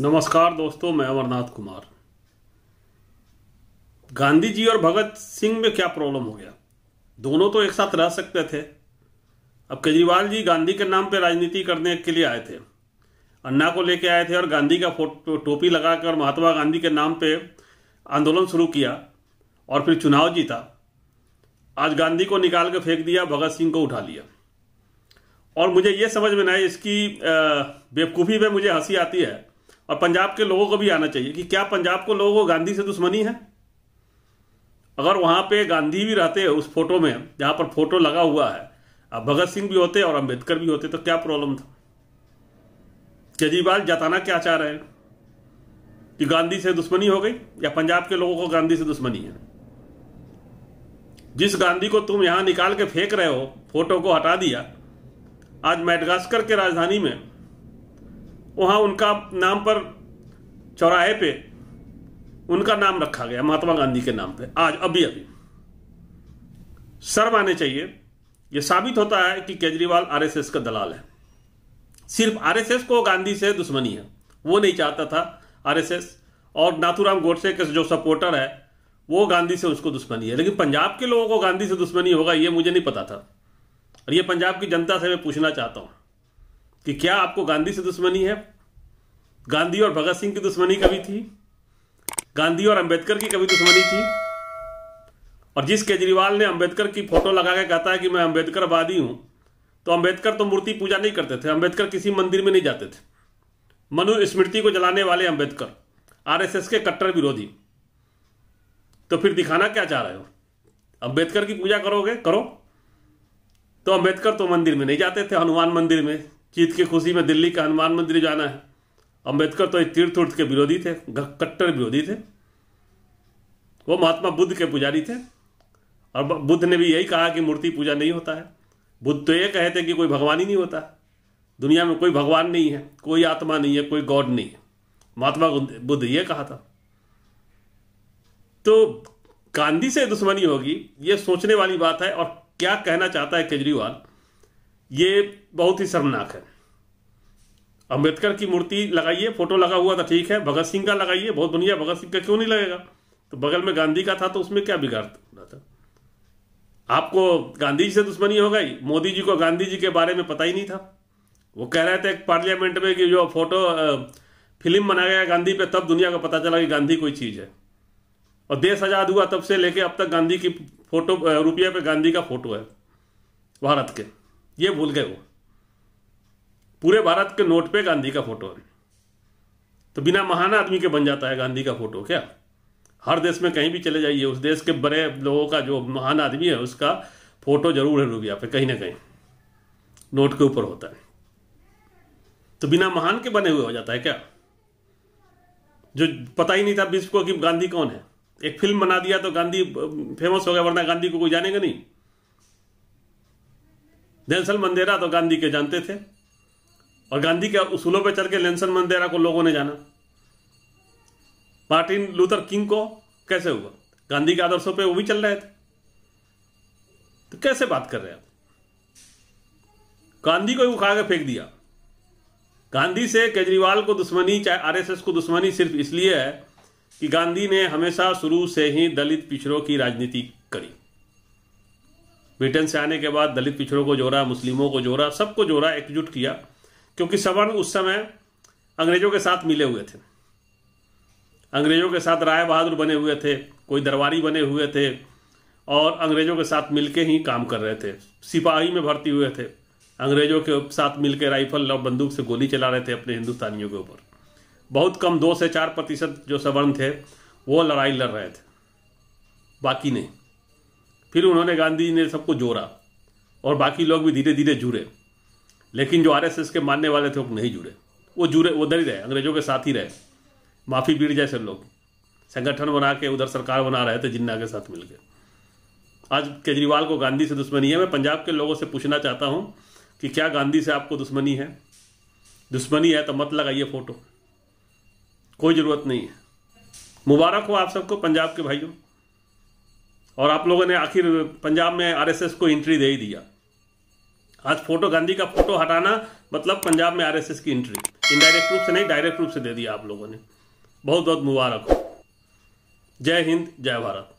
नमस्कार दोस्तों, मैं अमरनाथ कुमार। गांधी जी और भगत सिंह में क्या प्रॉब्लम हो गया? दोनों तो एक साथ रह सकते थे। अब केजरीवाल जी गांधी के नाम पे राजनीति करने के लिए आए थे। अन्ना को लेके आए थे और गांधी का फ़ोटो, टोपी लगाकर महात्मा गांधी के नाम पे आंदोलन शुरू किया और फिर चुनाव जीता। आज गांधी को निकाल के फेंक दिया, भगत सिंह को उठा लिया। और मुझे ये समझ में ना इसकी बेवकूफ़ी पे मुझे हँसी आती है। और पंजाब के लोगों को भी आना चाहिए कि क्या पंजाब को लोगों को गांधी से दुश्मनी है? अगर वहाँ पे गांधी भी रहते हैं, उस फ़ोटो में, जहाँ पर फ़ोटो लगा हुआ है, अब भगत सिंह भी होते और अंबेडकर भी होते तो क्या प्रॉब्लम था? केजरीवाल जताना क्या चाह रहे हैं? कि गांधी से दुश्मनी हो गई, या पंजाब के लोगों को गांधी से दुश्मनी है? जिस गांधी को तुम यहाँ निकाल के फेंक रहे हो, फ़ोटो को हटा दिया, आज मेडगास्कर के राजधानी में वहाँ उनका नाम पर चौराहे पे उनका नाम रखा गया, महात्मा गांधी के नाम पे, आज, अभी अभी। शर्म आने चाहिए। यह साबित होता है कि केजरीवाल आरएसएस का दलाल है। सिर्फ़ आरएसएस को गांधी से दुश्मनी है। वो नहीं चाहता था आरएसएस। और नाथुराम गोडसे के जो सपोर्टर है, वो गांधी से उसको दुश्मनी है। लेकिन पंजाब के लोगों को गांधी से दुश्मनी होगा, ये मुझे नहीं पता था। और ये पंजाब की जनता से मैं पूछना चाहता हूँ। कि क्या आपको गांधी से दुश्मनी है? गांधी और भगत सिंह की दुश्मनी कभी थी? गांधी और अंबेडकर की कभी दुश्मनी थी? और जिस केजरीवाल ने अंबेडकर की फ़ोटो लगा के कहता है कि मैं अंबेडकरवादी हूँ तो अंबेडकर तो मूर्ति पूजा नहीं करते थे, अंबेडकर किसी मंदिर में नहीं जाते थे। मनु स्मृति को जलाने वाले अंबेडकर, आरएसएस के कट्टर विरोधी। तो फिर दिखाना क्या चाह रहे हो? अंबेडकर की पूजा करोगे? करो। तो अंबेडकर तो मंदिर में नहीं जाते थे, हनुमान मंदिर में। जीत की खुशी में दिल्ली का हनुमान मंदिर जाना है। अंबेडकर तो एक तीर्थ उर्थ के विरोधी थे कट्टर विरोधी थे। वो महात्मा बुद्ध के पुजारी थे। और बुद्ध ने भी यही कहा कि मूर्ति पूजा नहीं होता है। बुद्ध तो ये कहे थे कि कोई भगवान ही नहीं होता। दुनिया में कोई भगवान नहीं है, कोई आत्मा नहीं है, कोई गॉड नहीं है। महात्मा बुद्ध ये कहा था। तो गांधी से दुश्मनी होगी, ये सोचने वाली बात है। और क्या कहना चाहता है केजरीवाल? ये बहुत ही शर्मनाक है। अंबेडकर की मूर्ति लगाइए, फ़ोटो लगा हुआ था, ठीक है, भगत सिंह का लगाइए, बहुत बढ़िया, भगत सिंह का क्यों नहीं लगेगा? तो बगल में गांधी का था तो उसमें क्या बिगाड़ था? आपको गांधी जी से दुश्मनी हो गई? मोदी जी को गांधी जी के बारे में पता ही नहीं था। वो कह रहे थे पार्लियामेंट में कि जो फ़ोटो फ़िल्म बनाया गया गांधी पे, तब दुनिया को पता चला कि गांधी कोई चीज़ है। और देश आज़ाद हुआ तब से लेके अब तक गांधी की फ़ोटो रुपया पे गांधी का फ़ोटो है, भारत के। ये भूल गए वो। पूरे भारत के नोट पे गांधी का फ़ोटो। है तो बिना महान आदमी के बन जाता है गांधी का फ़ोटो, क्या? हर देश में कहीं भी चले जाइए, उस देश के बड़े लोगों का जो महान आदमी है, उसका फ़ोटो ज़रूर है रुपया पे कहीं ना कहीं। नोट के ऊपर होता है। तो बिना महान के बने हुए हो जाता है क्या? जो पता ही नहीं था विश्व को कि गांधी कौन है। एक फ़िल्म बना दिया तो गांधी फ़ेमस हो गया, वरना गांधी को कोई जानेगा नहीं। नेल्सन मंदेरा तो गांधी के जानते थे। और गांधी के उसूलों पर चल के नेल्सन मंदेरा को लोगों ने जाना। मार्टिन लूथर किंग को कैसे हुआ? गांधी के आदर्शों पे वो भी चल रहे थे। तो कैसे बात कर रहे हैं गांधी को उखा के फेंक दिया। गांधी से केजरीवाल को दुश्मनी, चाहे आरएसएस को दुश्मनी सिर्फ़ इसलिए है कि गांधी ने हमेशा शुरू से ही दलित पिछड़ों की राजनीति करी। ब्रिटेन से आने के बाद दलित पिछड़ों को जोड़ा, मुस्लिमों को जोड़ा, सबको जोड़ा, एकजुट किया, क्योंकि सवर्ण उस समय अंग्रेज़ों के साथ मिले हुए थे। अंग्रेज़ों के साथ राय बहादुर बने हुए थे, कोई दरबारी बने हुए थे, और अंग्रेज़ों के साथ मिलके ही काम कर रहे थे। सिपाही में भर्ती हुए थे। अंग्रेज़ों के साथ मिलकर राइफल और बंदूक से गोली चला रहे थे अपने हिंदुस्तानियों के ऊपर। बहुत कम दो से चार प्रतिशत जो सवर्ण थे, वो लड़ाई लड़ रहे थे। बाकी नहीं। फिर उन्होंने गांधी ने सबको जोड़ा और बाकी लोग भी धीरे धीरे जुड़े। लेकिन जो आरएसएस के मानने वाले थे, वो नहीं जुड़े। वो जुड़े उधर ही रहे, अंग्रेज़ों के साथ ही रहे। माफ़ी बीड़ जैसे लोग। संगठन बना के उधर सरकार बना रहे थे जिन्ना के साथ मिलकर आज केजरीवाल को गांधी से दुश्मनी है। मैं पंजाब के लोगों से पूछना चाहता हूँ कि क्या गांधी से आपको दुश्मनी है? दुश्मनी है तो मत लगाइए फ़ोटो। कोई ज़रूरत नहीं है। मुबारक हो आप सबको, पंजाब के भाइयों। और आप लोगों ने आखिर पंजाब में आरएसएस को एंट्री दे ही दिया। आज फ़ोटो, गांधी का फ़ोटो हटाना मतलब पंजाब में आरएसएस की एंट्री इनडायरेक्ट रूप से नहीं डायरेक्ट रूप से दे दिया आप लोगों ने। बहुत बहुत मुबारक हो। जय हिंद, जय भारत।